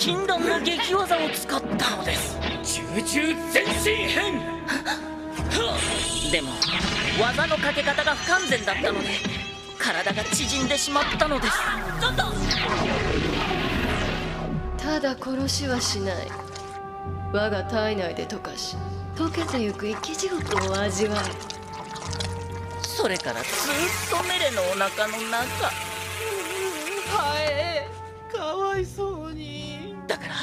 禁断の激技を使ったのです。重々全身編でも技のかけ方が不完全だったので体が縮んでしまったのです。ちょっと。ただ殺しはしない。我が体内で溶かし溶けてゆく生き地獄を味わえそれからずっとメレのお腹の中。ハエかわいそうにだから。